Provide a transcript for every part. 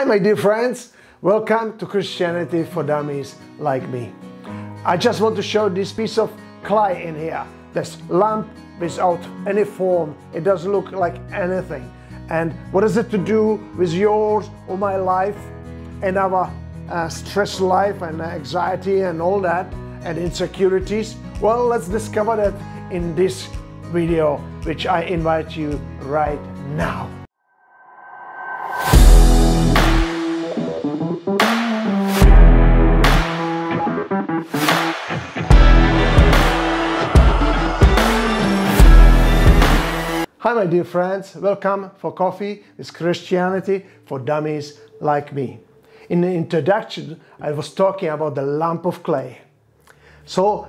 Hi, my dear friends. Welcome to Christianity for Dummies like me. I just want to show this piece of clay in here. This lamp without any form. It doesn't look like anything. And what is it to do with yours or my life and our uh, stress life and anxiety and all that and insecurities? Well, let's discover that in this video, which I invite you right now. Hi, my dear friends. Welcome for Coffee with Christianity for Dummies like me. In the introduction, I was talking about the lump of clay. So,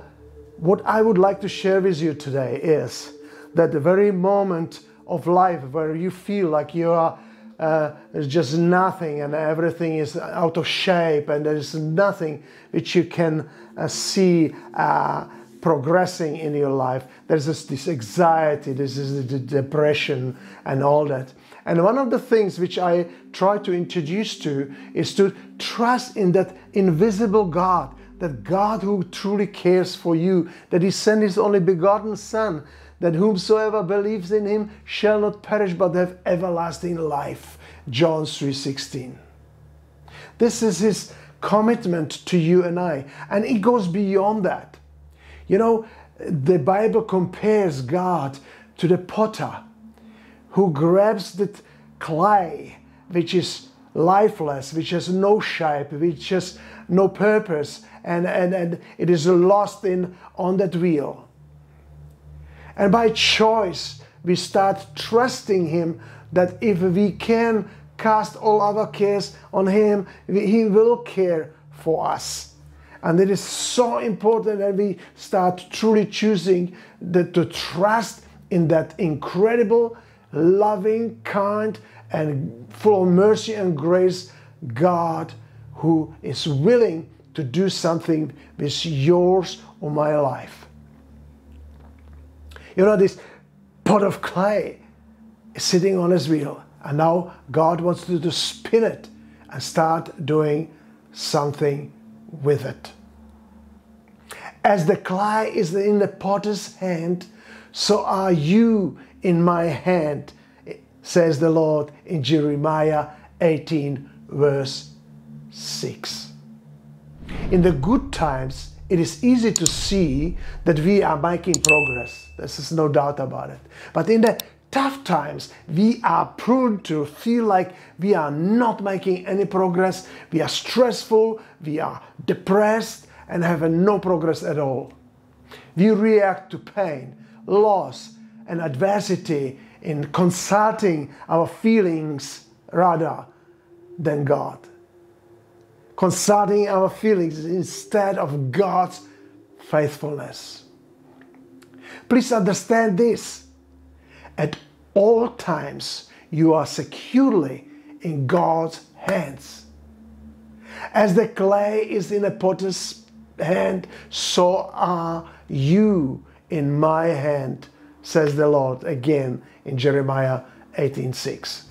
what I would like to share with you today is that the very moment of life where you feel like you are uh, just nothing and everything is out of shape and there's nothing which you can uh, see uh, progressing in your life. There's this, this anxiety, this is the depression and all that. And one of the things which I try to introduce to is to trust in that invisible God, that God who truly cares for you, that He sent His only begotten Son, that whomsoever believes in Him shall not perish but have everlasting life. John 3:16. This is His commitment to you and I, and it goes beyond that. You know, the Bible compares God to the potter who grabs the clay, which is lifeless, which has no shape, which has no purpose, and, and, and it is lost in on that wheel. And by choice, we start trusting Him that if we can cast all our cares on Him, He will care for us. And it is so important that we start truly choosing the, to trust in that incredible, loving, kind, and full of mercy and grace God who is willing to do something with yours or my life. You know, this pot of clay is sitting on his wheel, and now God wants to, to spin it and start doing something with it. As the clay is in the potter's hand, so are you in my hand, says the Lord in Jeremiah 18, verse 6. In the good times, it is easy to see that we are making progress. This is no doubt about it. But in the tough times, we are prone to feel like we are not making any progress. We are stressful, we are depressed, and have no progress at all. We react to pain, loss, and adversity in consulting our feelings rather than God. Consulting our feelings instead of God's faithfulness. Please understand this at all times, you are securely in God's hands. As the clay is in a potter's hand, so are you in my hand, says the Lord again in Jeremiah 18:6.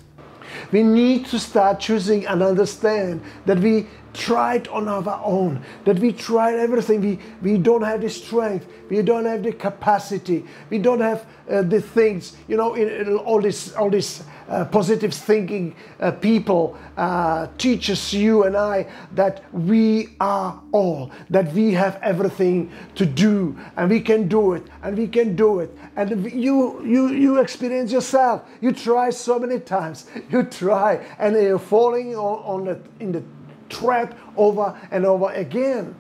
We need to start choosing and understand that we tried on our own, that we tried everything. We, we don't have the strength, we don't have the capacity, we don't have uh, the things, you know, in, in all this, all this uh, positive thinking uh, people uh, teaches you and I that we are all, that we have everything to do and we can do it and we can do it. And you, you, you experience yourself. You try so many times. You try and you're falling on, on the, in the trap over and over again.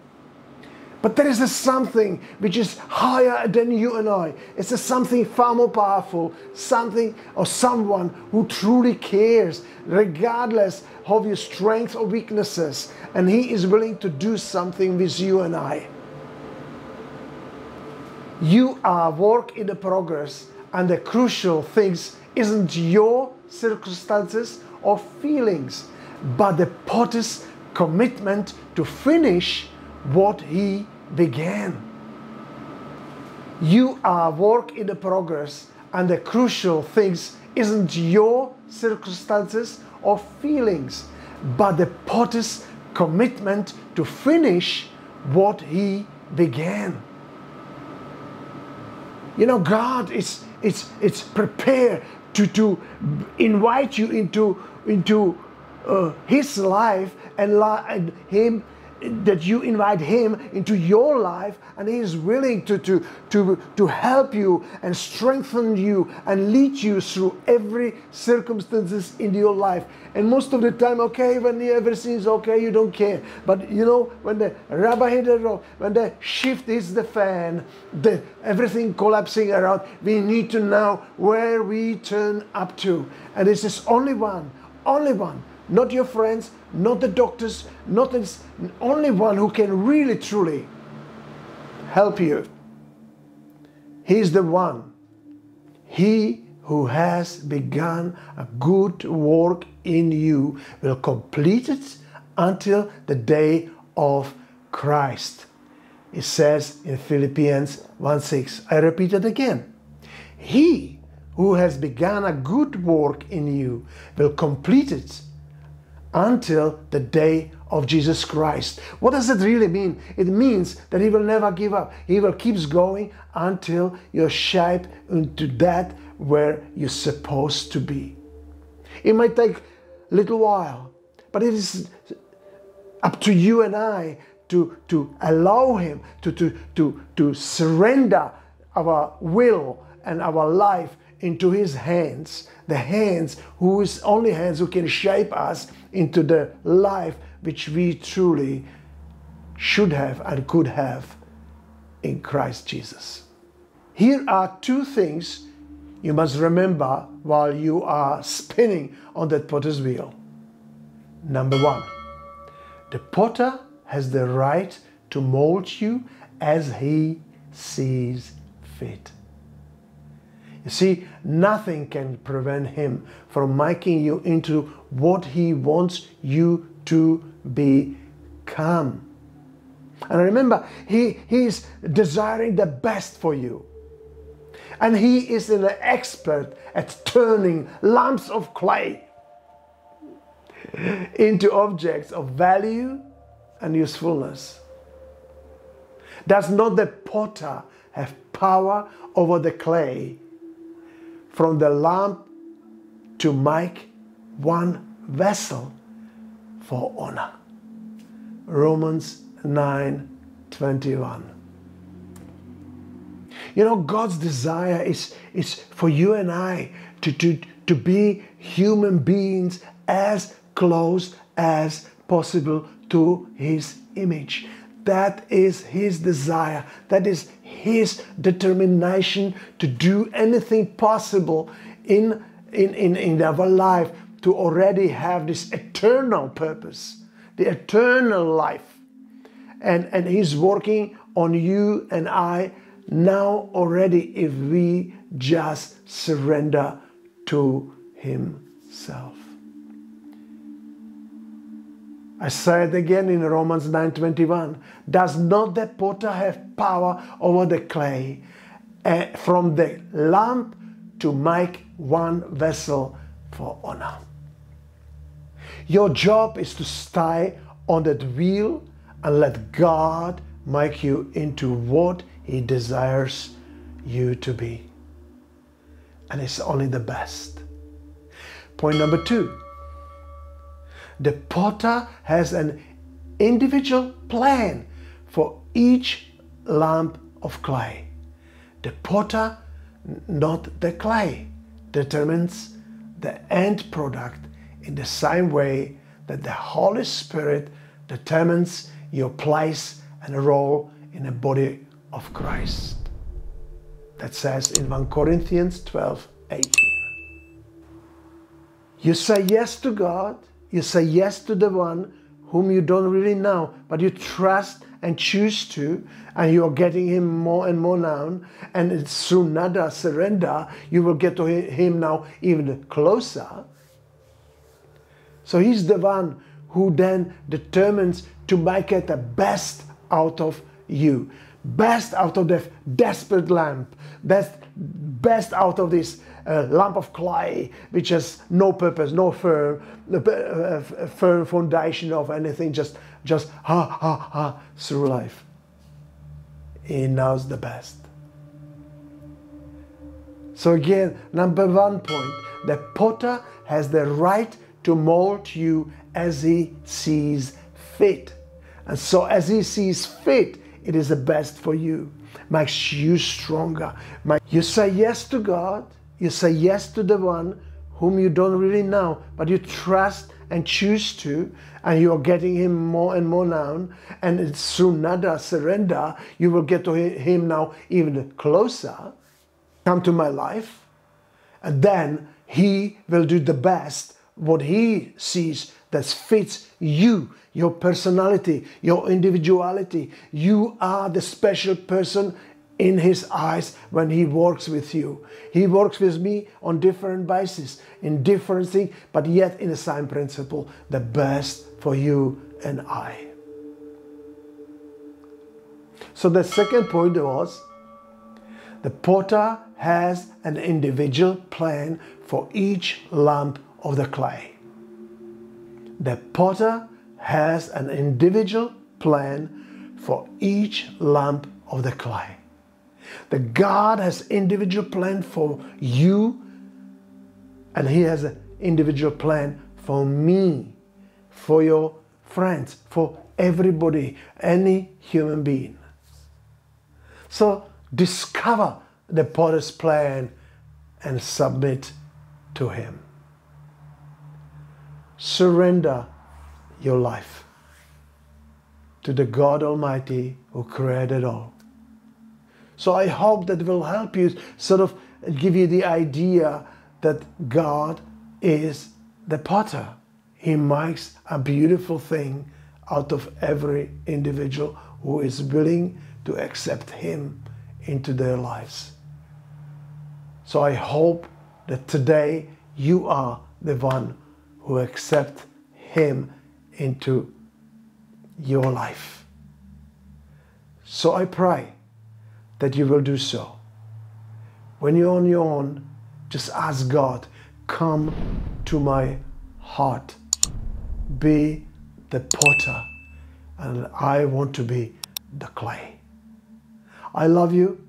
But there is a something which is higher than you and I. It's a something far more powerful, something or someone who truly cares, regardless of your strengths or weaknesses. And He is willing to do something with you and I. You are work in the progress, and the crucial things isn't your circumstances or feelings, but the potter's commitment to finish what he began. You are work in the progress, and the crucial things isn't your circumstances or feelings, but the potter's commitment to finish what he began. You know, God is it's it's prepared to to invite you into into uh, His life and, Him that you invite him into your life and he is willing to, to, to, to help you and strengthen you and lead you through every circumstances in your life. And most of the time okay when everything is okay you don't care. But you know when the rubber hit the road when the shift is the fan the everything collapsing around we need to know where we turn up to. And this is only one only one not your friends, not the doctors, not the only one who can really truly help you. He's the one. He who has begun a good work in you will complete it until the day of Christ. It says in Philippians 1 6. I repeat it again. He who has begun a good work in you will complete it until the day of Jesus Christ. What does it really mean? It means that He will never give up. He will keep going until you're shaped into that where you're supposed to be. It might take a little while, but it is up to you and I to, to allow Him to, to, to, to surrender our will and our life into His hands, the hands whose only hands who can shape us into the life which we truly should have and could have in Christ Jesus. Here are two things you must remember while you are spinning on that potter's wheel. Number one, the potter has the right to mold you as he sees fit. You see, nothing can prevent him from making you into what he wants you to become. And remember, he, he is desiring the best for you. And he is an expert at turning lumps of clay into objects of value and usefulness. Does not the potter have power over the clay from the lamp to make one vessel for honor. Romans 9 21. You know, God's desire is, is for you and I to, to, to be human beings as close as possible to His image. That is His desire. That is His determination to do anything possible in, in, in, in our life to already have this eternal purpose, the eternal life. And, and He's working on you and I now already if we just surrender to Himself. I say it again in Romans 9:21. Does not the potter have power over the clay uh, from the lump to make one vessel for honor? Your job is to stay on that wheel and let God make you into what He desires you to be. And it's only the best. Point number two the potter has an individual plan for each lump of clay. The potter, not the clay, determines the end product in the same way that the Holy Spirit determines your place and role in the body of Christ. That says in 1 Corinthians 12 18. You say yes to God you say yes to the one whom you don't really know, but you trust and choose to, and you are getting him more and more now. And through nada surrender, you will get to him now even closer. So he's the one who then determines to make it the best out of you, best out of the desperate lamp, best, best out of this a lump of clay which has no purpose, no firm, firm foundation of anything, just, just ha, ha, ha through life. He knows the best. So again, number one point, the potter has the right to mold you as he sees fit. And so as he sees fit, it is the best for you. Makes you stronger. You say yes to God. You say yes to the one whom you don't really know, but you trust and choose to, and you are getting him more and more now. And through nada surrender, you will get to him now even closer. Come to my life, and then he will do the best what he sees that fits you, your personality, your individuality. You are the special person in his eyes when he works with you. He works with me on different bases, in different things, but yet in the same principle, the best for you and I. So the second point was the potter has an individual plan for each lump of the clay. The potter has an individual plan for each lump of the clay. The God has individual plan for you and he has an individual plan for me, for your friends, for everybody, any human being. So discover the potter's plan and submit to him surrender your life to the God Almighty who created all. So I hope that will help you sort of give you the idea that God is the potter. He makes a beautiful thing out of every individual who is willing to accept Him into their lives. So I hope that today you are the one who accept Him into your life. So I pray that you will do so. When you're on your own, just ask God, come to my heart. Be the potter, and I want to be the clay. I love you.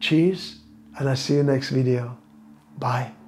Cheers, and I see you next video. Bye.